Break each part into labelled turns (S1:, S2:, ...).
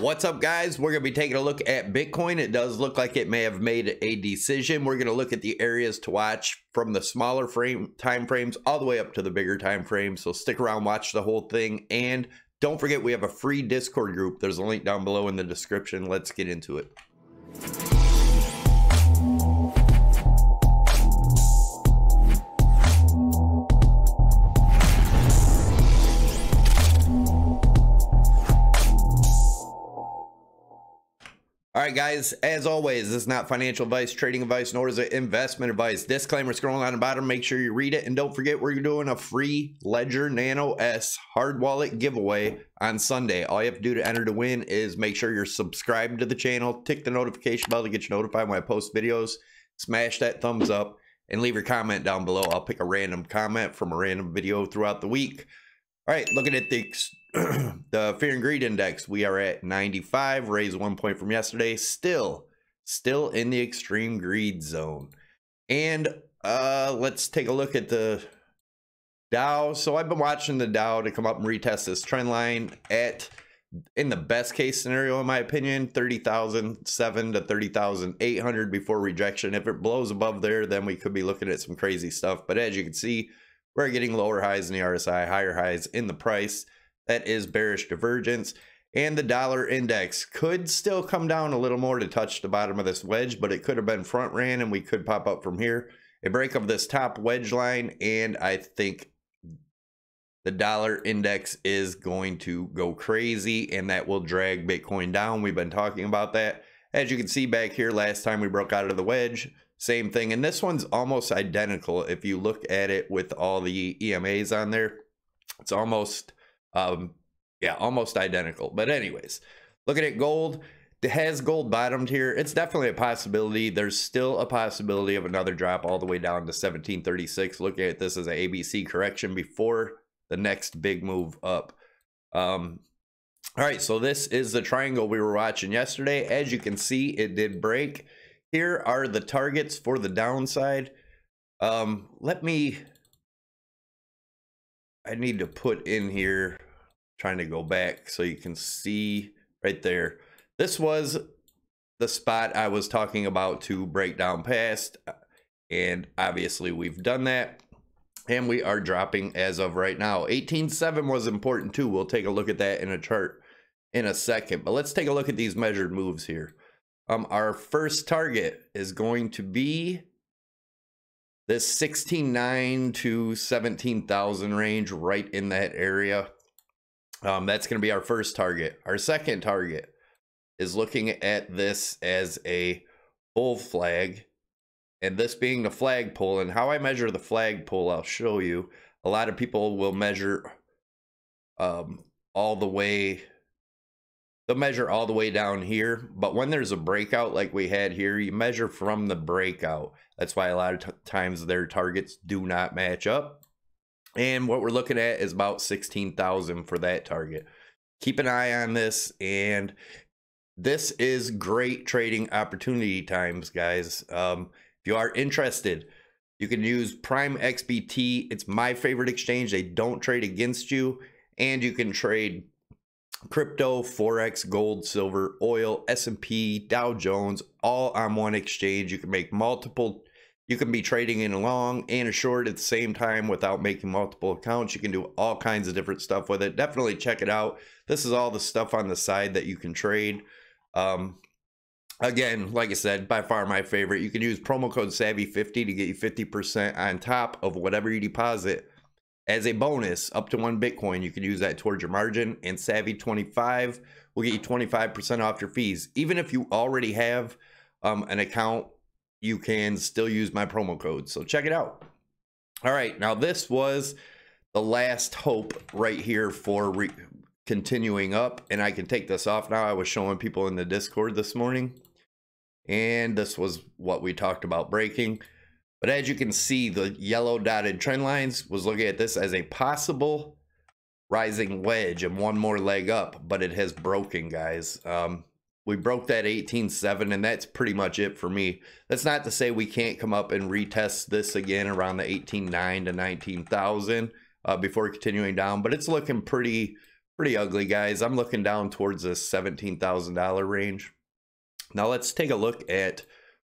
S1: What's up guys? We're going to be taking a look at Bitcoin. It does look like it may have made a decision. We're going to look at the areas to watch from the smaller frame time frames all the way up to the bigger time frames. So stick around, watch the whole thing. And don't forget we have a free Discord group. There's a link down below in the description. Let's get into it. Right, guys, as always, this is not financial advice, trading advice, nor is it investment advice. Disclaimer scrolling on the bottom. Make sure you read it. And don't forget, we're doing a free Ledger Nano S hard wallet giveaway on Sunday. All you have to do to enter to win is make sure you're subscribed to the channel, tick the notification bell to get you notified when I post videos, smash that thumbs up, and leave your comment down below. I'll pick a random comment from a random video throughout the week. All right, looking at the the fear and greed index, we are at 95, raised one point from yesterday. Still, still in the extreme greed zone. And uh, let's take a look at the Dow. So I've been watching the Dow to come up and retest this trend line at, in the best case scenario, in my opinion, 30,007 to 30,800 before rejection. If it blows above there, then we could be looking at some crazy stuff. But as you can see, we're getting lower highs in the RSI, higher highs in the price. That is bearish divergence. And the dollar index could still come down a little more to touch the bottom of this wedge, but it could have been front ran and we could pop up from here. A break of this top wedge line, and I think the dollar index is going to go crazy and that will drag Bitcoin down. We've been talking about that. As you can see back here, last time we broke out of the wedge, same thing. And this one's almost identical if you look at it with all the EMAs on there. It's almost um, yeah, almost identical. But anyways, looking at gold, has gold bottomed here? It's definitely a possibility. There's still a possibility of another drop all the way down to 1736. Looking at this as an ABC correction before the next big move up. Um, all right, so this is the triangle we were watching yesterday. As you can see, it did break. Here are the targets for the downside. Um, let me, I need to put in here trying to go back so you can see right there. This was the spot I was talking about to break down past. And obviously we've done that. And we are dropping as of right now. 18.7 was important too. We'll take a look at that in a chart in a second. But let's take a look at these measured moves here. Um, our first target is going to be this 16.9 to 17,000 range right in that area. Um, that's going to be our first target. Our second target is looking at this as a bull flag, and this being the flagpole. And how I measure the flagpole, I'll show you. A lot of people will measure um, all the way, they'll measure all the way down here. But when there's a breakout like we had here, you measure from the breakout. That's why a lot of times their targets do not match up. And what we're looking at is about 16,000 for that target. Keep an eye on this. And this is great trading opportunity times, guys. Um, if you are interested, you can use Prime XBT. It's my favorite exchange. They don't trade against you. And you can trade crypto, forex, gold, silver, oil, S&P, Dow Jones, all on one exchange. You can make multiple you can be trading in a long and a short at the same time without making multiple accounts. You can do all kinds of different stuff with it. Definitely check it out. This is all the stuff on the side that you can trade. Um, again, like I said, by far my favorite. You can use promo code SAVY50 to get you 50% on top of whatever you deposit. As a bonus, up to one Bitcoin, you can use that towards your margin. And Savy25 will get you 25% off your fees. Even if you already have um, an account you can still use my promo code. So check it out. All right, now this was the last hope right here for continuing up. And I can take this off now. I was showing people in the Discord this morning. And this was what we talked about breaking. But as you can see, the yellow dotted trend lines was looking at this as a possible rising wedge and one more leg up. But it has broken, guys. Um, we broke that 18.7 and that's pretty much it for me. That's not to say we can't come up and retest this again around the 18.9 to 19,000 uh, before continuing down, but it's looking pretty pretty ugly, guys. I'm looking down towards the $17,000 range. Now let's take a look at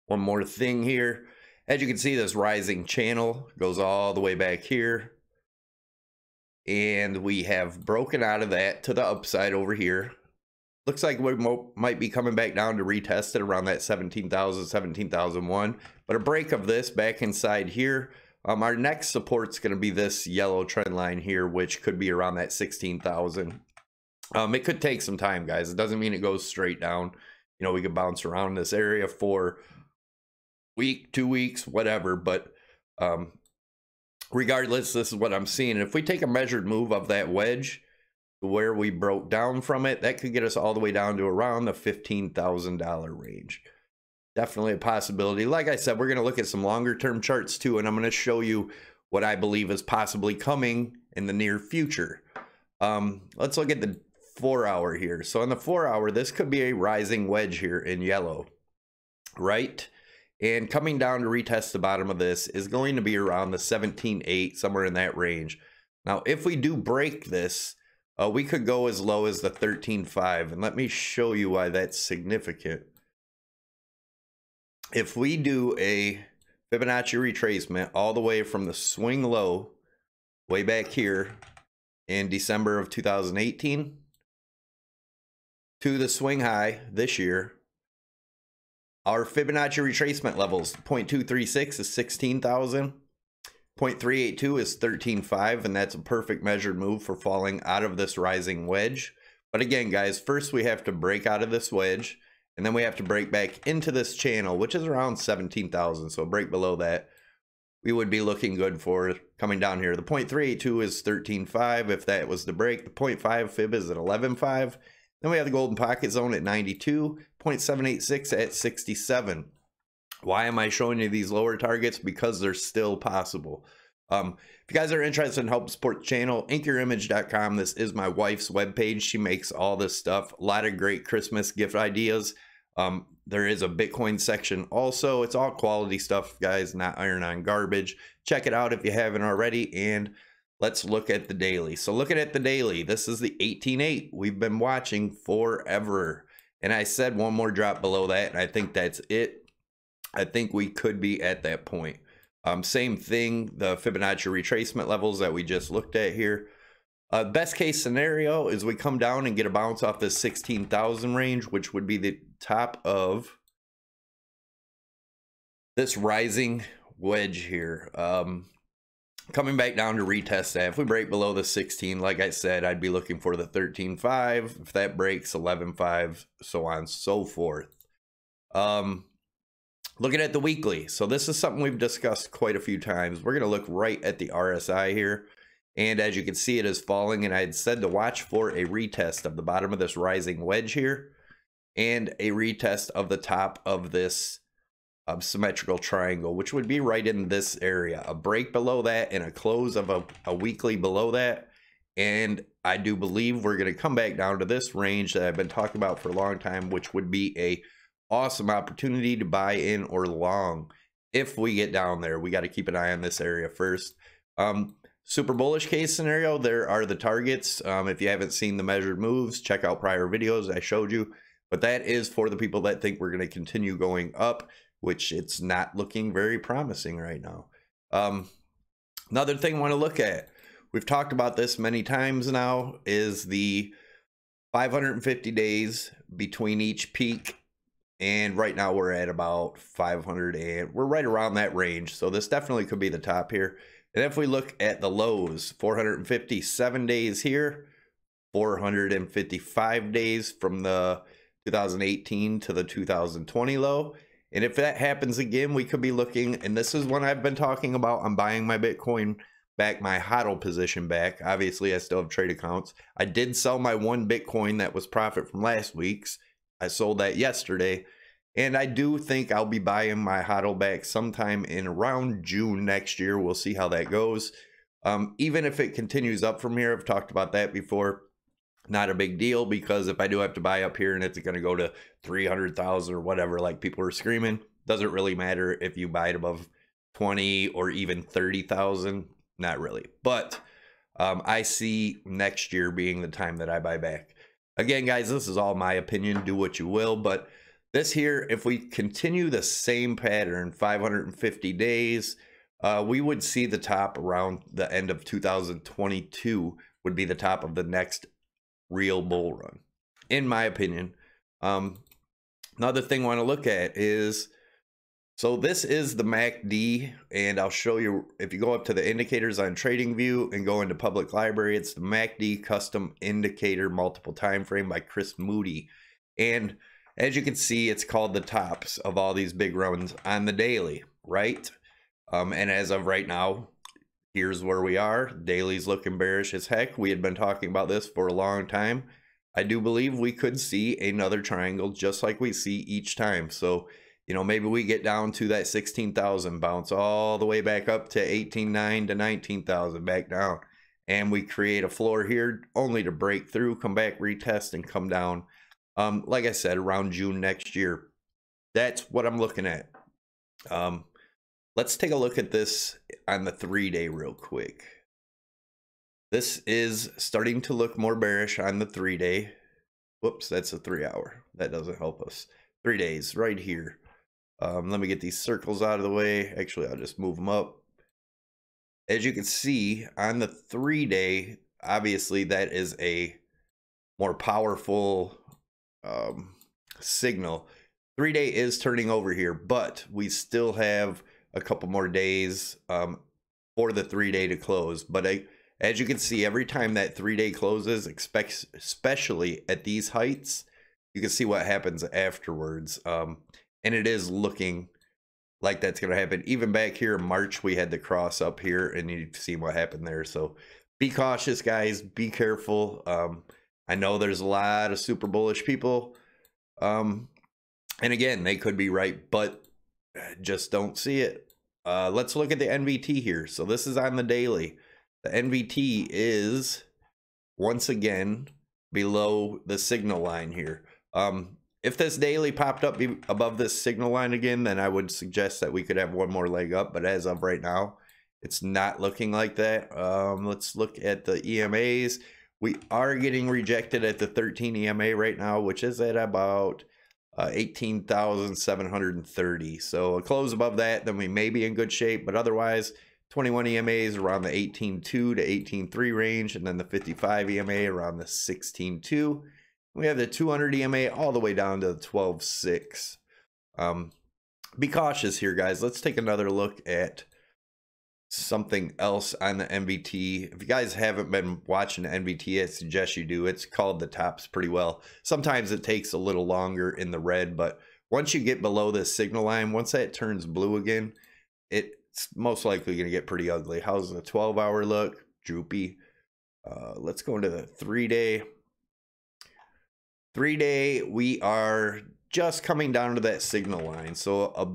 S1: one more thing here. As you can see, this rising channel goes all the way back here. And we have broken out of that to the upside over here. Looks like we might be coming back down to retest it around that 17,000, 17,001. But a break of this back inside here. Um, our next support's going to be this yellow trend line here, which could be around that 16,000. Um, it could take some time, guys. It doesn't mean it goes straight down. You know, we could bounce around this area for week, two weeks, whatever. But um, regardless, this is what I'm seeing. If we take a measured move of that wedge, where we broke down from it, that could get us all the way down to around the $15,000 range. Definitely a possibility. Like I said, we're going to look at some longer term charts too, and I'm going to show you what I believe is possibly coming in the near future. Um, let's look at the four hour here. So in the four hour, this could be a rising wedge here in yellow, right? And coming down to retest the bottom of this is going to be around the 17.8, somewhere in that range. Now, if we do break this, uh, we could go as low as the 13.5. And let me show you why that's significant. If we do a Fibonacci retracement all the way from the swing low way back here in December of 2018 to the swing high this year, our Fibonacci retracement levels 0.236 is 16,000. 0.382 is 13.5, and that's a perfect measured move for falling out of this rising wedge. But again, guys, first we have to break out of this wedge, and then we have to break back into this channel, which is around 17,000. So break below that, we would be looking good for coming down here. The 0.382 is 13.5 if that was the break. The 0.5 fib is at 11.5. Then we have the golden pocket zone at 92, 0.786 at 67. Why am I showing you these lower targets? Because they're still possible. Um, if you guys are interested in help support the channel, inkurimage.com. This is my wife's webpage. She makes all this stuff. A lot of great Christmas gift ideas. Um, there is a Bitcoin section also. It's all quality stuff, guys, not iron on garbage. Check it out if you haven't already. And let's look at the daily. So looking at the daily, this is the 18.8 we've been watching forever. And I said one more drop below that, and I think that's it. I think we could be at that point. Um, same thing, the Fibonacci retracement levels that we just looked at here. Uh, best case scenario is we come down and get a bounce off the 16,000 range, which would be the top of this rising wedge here. Um, coming back down to retest that. If we break below the 16, like I said, I'd be looking for the 13.5. If that breaks, 11.5, so on and so forth. Um, Looking at the weekly. So this is something we've discussed quite a few times. We're going to look right at the RSI here. And as you can see, it is falling. And I had said to watch for a retest of the bottom of this rising wedge here. And a retest of the top of this symmetrical triangle, which would be right in this area. A break below that and a close of a, a weekly below that. And I do believe we're going to come back down to this range that I've been talking about for a long time, which would be a awesome opportunity to buy in or long if we get down there. We got to keep an eye on this area first. Um, super bullish case scenario, there are the targets. Um, if you haven't seen the measured moves, check out prior videos I showed you. But that is for the people that think we're going to continue going up, which it's not looking very promising right now. Um, another thing I want to look at, we've talked about this many times now, is the 550 days between each peak and right now we're at about 500 and we're right around that range. So this definitely could be the top here. And if we look at the lows, 457 days here, 455 days from the 2018 to the 2020 low. And if that happens again, we could be looking, and this is one I've been talking about. I'm buying my Bitcoin back, my HODL position back. Obviously, I still have trade accounts. I did sell my one Bitcoin that was profit from last week's. I sold that yesterday. And I do think I'll be buying my HODL back sometime in around June next year. We'll see how that goes. Um, even if it continues up from here, I've talked about that before. Not a big deal because if I do have to buy up here and it's going to go to 300,000 or whatever, like people are screaming, doesn't really matter if you buy it above 20 or even 30,000. Not really. But Um, I see next year being the time that I buy back. Again, guys, this is all my opinion. Do what you will, but this here, if we continue the same pattern, 550 days, uh, we would see the top around the end of 2022 would be the top of the next real bull run, in my opinion. Um, another thing I want to look at is so this is the MACD, and I'll show you, if you go up to the indicators on TradingView and go into Public Library, it's the MACD Custom Indicator Multiple Time Frame by Chris Moody. And as you can see, it's called the tops of all these big runs on the daily, right? Um, and as of right now, here's where we are. Daily's looking bearish as heck. We had been talking about this for a long time. I do believe we could see another triangle just like we see each time. So you know, maybe we get down to that 16,000, bounce all the way back up to 18,9 to 19,000, back down. And we create a floor here only to break through, come back, retest, and come down. Um, like I said, around June next year. That's what I'm looking at. Um, let's take a look at this on the three day real quick. This is starting to look more bearish on the three day. Whoops, that's a three hour. That doesn't help us. Three days right here. Um, let me get these circles out of the way. Actually, I'll just move them up. As you can see on the three day, obviously that is a more powerful um, signal. Three day is turning over here, but we still have a couple more days um, for the three day to close. But I, as you can see, every time that three day closes, expect, especially at these heights, you can see what happens afterwards. Um, and it is looking like that's going to happen. Even back here in March, we had the cross up here, and you've seen what happened there. So be cautious, guys. Be careful. Um, I know there's a lot of super bullish people. Um, and again, they could be right, but just don't see it. Uh, let's look at the NVT here. So this is on the daily. The NVT is once again below the signal line here. Um, if this daily popped up above this signal line again, then I would suggest that we could have one more leg up. But as of right now, it's not looking like that. Um, let's look at the EMAs. We are getting rejected at the 13 EMA right now, which is at about uh, 18,730. So a close above that, then we may be in good shape. But otherwise, 21 EMAs around the 18.2 to 18.3 range, and then the 55 EMA around the 16.2. We have the 200 EMA all the way down to the 12.6. Um, be cautious here, guys. Let's take another look at something else on the NVT. If you guys haven't been watching the NVT, I suggest you do. It's called the tops pretty well. Sometimes it takes a little longer in the red, but once you get below this signal line, once that turns blue again, it's most likely going to get pretty ugly. How's the 12 hour look? Droopy. Uh, let's go into the three day. Three day, we are just coming down to that signal line. So a,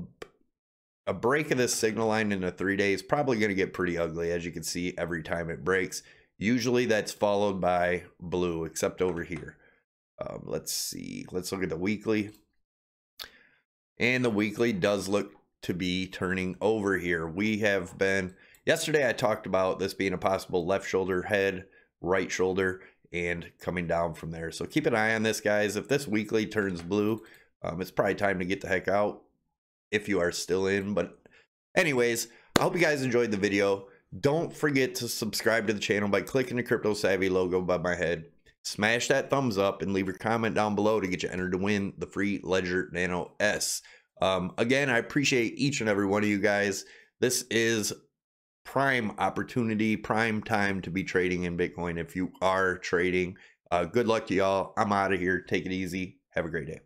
S1: a break of this signal line in a three day is probably going to get pretty ugly, as you can see every time it breaks. Usually that's followed by blue, except over here. Um, let's see. Let's look at the weekly. And the weekly does look to be turning over here. We have been, yesterday I talked about this being a possible left shoulder head, right shoulder and coming down from there. So keep an eye on this, guys. If this weekly turns blue, um, it's probably time to get the heck out if you are still in. But anyways, I hope you guys enjoyed the video. Don't forget to subscribe to the channel by clicking the Crypto Savy logo above my head. Smash that thumbs up and leave your comment down below to get you entered to win the free Ledger Nano S. Um, again, I appreciate each and every one of you guys. This is prime opportunity, prime time to be trading in Bitcoin if you are trading. Uh, good luck to y'all. I'm out of here. Take it easy. Have a great day.